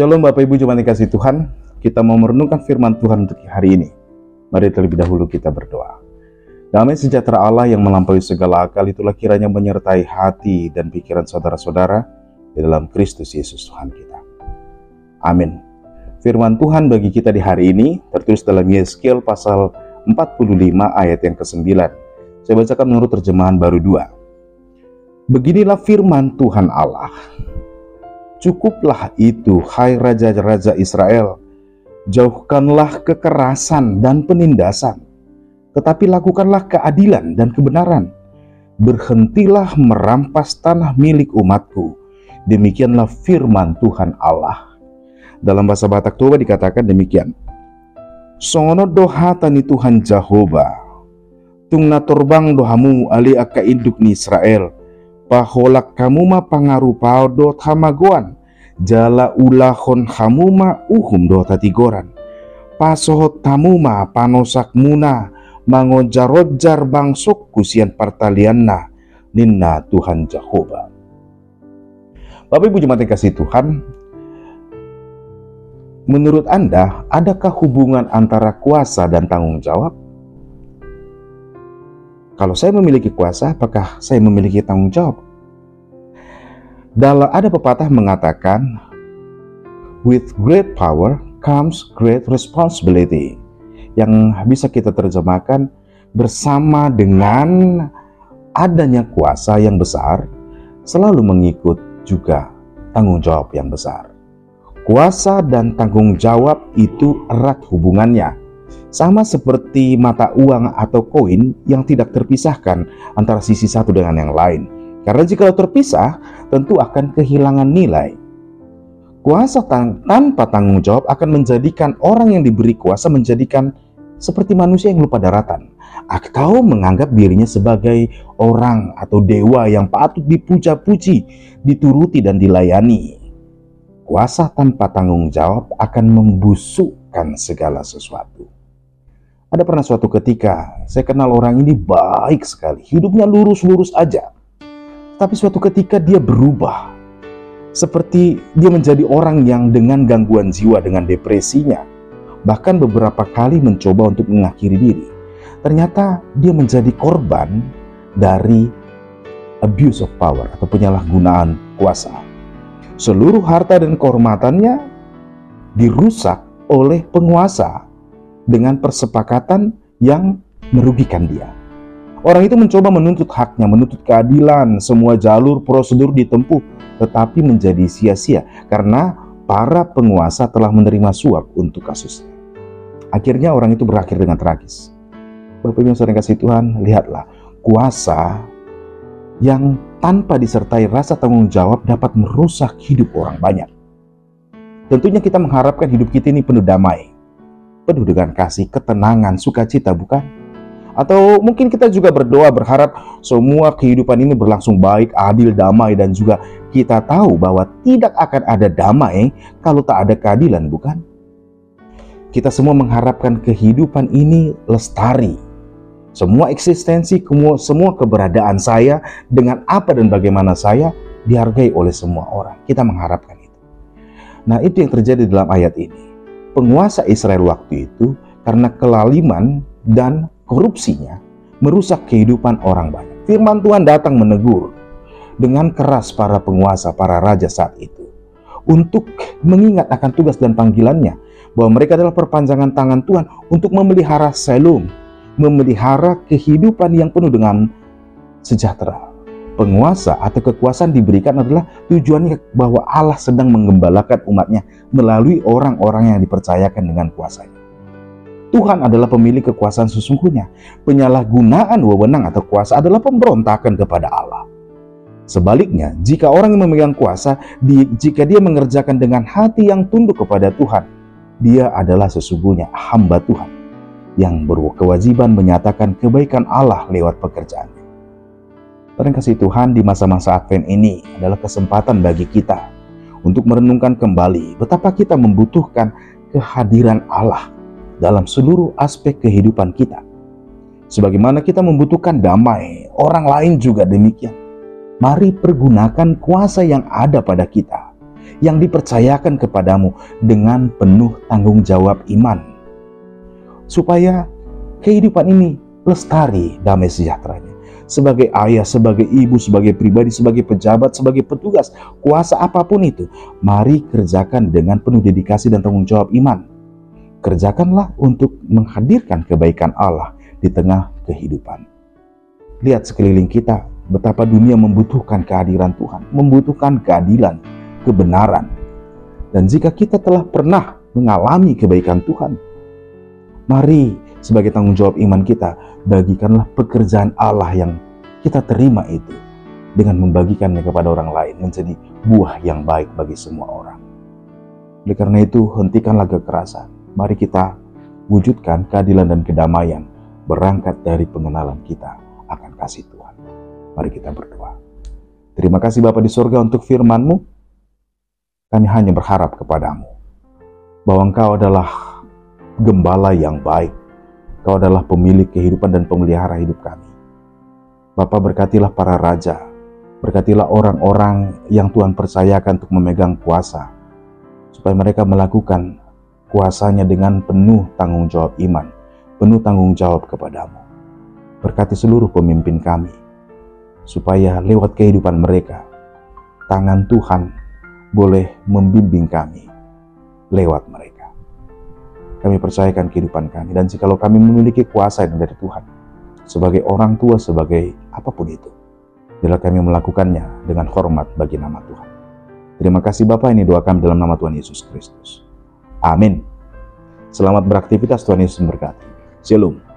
Shalom Bapak Ibu Jemaat kasih Tuhan, kita mau merenungkan firman Tuhan untuk hari ini. Mari terlebih dahulu kita berdoa. Damai sejahtera Allah yang melampaui segala akal itulah kiranya menyertai hati dan pikiran saudara-saudara di dalam Kristus Yesus Tuhan kita. Amin. Firman Tuhan bagi kita di hari ini tertulis dalam Yeskiel pasal 45 ayat yang ke-9. Saya bacakan menurut terjemahan baru 2. Beginilah firman Tuhan Allah Cukuplah itu, hai raja-raja Israel. Jauhkanlah kekerasan dan penindasan, tetapi lakukanlah keadilan dan kebenaran. Berhentilah merampas tanah milik umatku. Demikianlah firman Tuhan Allah. Dalam bahasa Batak Toba dikatakan demikian. Songono doha tani Tuhan Jehovah. Tungna torbang dohamu ali aka induk ni Israel paholak kamuma pangarupa do tamagoan jala ulahon hamuma uhum do tatigoran. Pasohot tamuma panosak muna mangojar-ojar bangsok kusian partalianna. Ninna Tuhan Jehovah Bapak Ibu Jemaat yang kasih Tuhan Menurut Anda, adakah hubungan antara kuasa dan tanggung jawab? Kalau saya memiliki kuasa, apakah saya memiliki tanggung jawab? Dalam ada pepatah mengatakan, with great power comes great responsibility. Yang bisa kita terjemahkan bersama dengan adanya kuasa yang besar selalu mengikut juga tanggung jawab yang besar. Kuasa dan tanggung jawab itu erat hubungannya sama seperti mata uang atau koin yang tidak terpisahkan antara sisi satu dengan yang lain. Karena jika terpisah, tentu akan kehilangan nilai. Kuasa tang tanpa tanggung jawab akan menjadikan orang yang diberi kuasa menjadikan seperti manusia yang lupa daratan atau menganggap dirinya sebagai orang atau dewa yang patut dipuja-puji, dituruti dan dilayani. Kuasa tanpa tanggung jawab akan membusukkan segala sesuatu. Ada pernah suatu ketika saya kenal orang ini baik sekali, hidupnya lurus-lurus aja. Tapi suatu ketika dia berubah. Seperti dia menjadi orang yang dengan gangguan jiwa, dengan depresinya. Bahkan beberapa kali mencoba untuk mengakhiri diri. Ternyata dia menjadi korban dari abuse of power atau penyalahgunaan kuasa. Seluruh harta dan kehormatannya dirusak oleh penguasa dengan persepakatan yang merugikan dia. Orang itu mencoba menuntut haknya, menuntut keadilan, semua jalur prosedur ditempuh, tetapi menjadi sia-sia karena para penguasa telah menerima suap untuk kasusnya. Akhirnya orang itu berakhir dengan tragis. Bapak Ibu sering kasih Tuhan, lihatlah, kuasa yang tanpa disertai rasa tanggung jawab dapat merusak hidup orang banyak. Tentunya kita mengharapkan hidup kita ini penuh damai, penuh dengan kasih, ketenangan, sukacita, bukan? Atau mungkin kita juga berdoa berharap semua kehidupan ini berlangsung baik, adil, damai, dan juga kita tahu bahwa tidak akan ada damai kalau tak ada keadilan, bukan? Kita semua mengharapkan kehidupan ini lestari. Semua eksistensi, semua keberadaan saya dengan apa dan bagaimana saya dihargai oleh semua orang. Kita mengharapkan itu. Nah, itu yang terjadi dalam ayat ini penguasa Israel waktu itu karena kelaliman dan korupsinya merusak kehidupan orang banyak. Firman Tuhan datang menegur dengan keras para penguasa, para raja saat itu untuk mengingat akan tugas dan panggilannya bahwa mereka adalah perpanjangan tangan Tuhan untuk memelihara Selum, memelihara kehidupan yang penuh dengan sejahtera penguasa atau kekuasaan diberikan adalah tujuannya bahwa Allah sedang menggembalakan umatnya melalui orang-orang yang dipercayakan dengan kuasanya. Tuhan adalah pemilik kekuasaan sesungguhnya. Penyalahgunaan wewenang atau kuasa adalah pemberontakan kepada Allah. Sebaliknya, jika orang yang memegang kuasa, di, jika dia mengerjakan dengan hati yang tunduk kepada Tuhan, dia adalah sesungguhnya hamba Tuhan yang berkewajiban menyatakan kebaikan Allah lewat pekerjaannya. Terima kasih Tuhan di masa-masa Advent ini adalah kesempatan bagi kita untuk merenungkan kembali betapa kita membutuhkan kehadiran Allah dalam seluruh aspek kehidupan kita. Sebagaimana kita membutuhkan damai, orang lain juga demikian. Mari pergunakan kuasa yang ada pada kita yang dipercayakan kepadamu dengan penuh tanggung jawab iman. Supaya kehidupan ini lestari damai sejahteranya. Sebagai ayah, sebagai ibu, sebagai pribadi, sebagai pejabat, sebagai petugas, kuasa apa pun itu, mari kerjakan dengan penuh dedikasi dan tanggung jawab iman. Kerjakanlah untuk menghadirkan kebaikan Allah di tengah kehidupan. Lihat sekeliling kita, betapa dunia membutuhkan kehadiran Tuhan, membutuhkan keadilan, kebenaran. Dan jika kita telah pernah mengalami kebaikan Tuhan, mari sebagai tanggung jawab iman kita, bagikanlah pekerjaan Allah yang kita terima itu dengan membagikannya kepada orang lain menjadi buah yang baik bagi semua orang. Oleh karena itu, hentikanlah kekerasan. Mari kita wujudkan keadilan dan kedamaian berangkat dari pengenalan kita akan kasih Tuhan. Mari kita berdoa. Terima kasih Bapa di surga untuk firman-Mu. Kami hanya berharap kepadamu bahwa Engkau adalah gembala yang baik. Engkau adalah pemilik kehidupan dan pemelihara hidup kami. Bapa berkatilah para raja, berkatilah orang-orang yang Tuhan percayakan untuk memegang kuasa, supaya mereka melakukan kuasanya dengan penuh tanggung jawab iman, penuh tanggung jawab kepadamu. Berkati seluruh pemimpin kami, supaya lewat kehidupan mereka, tangan Tuhan boleh membimbing kami lewat mereka. Kami percayakan kehidupan kami, dan jikalau kami memiliki kuasa yang dari Tuhan, sebagai orang tua, sebagai apa pun itu, bila kami melakukannya dengan hormat bagi nama Tuhan. Terima kasih Bapak, ini doa kami dalam nama Tuhan Yesus Kristus. Amin. Selamat beraktivitas, Tuhan Yesus memberkati. Shalom.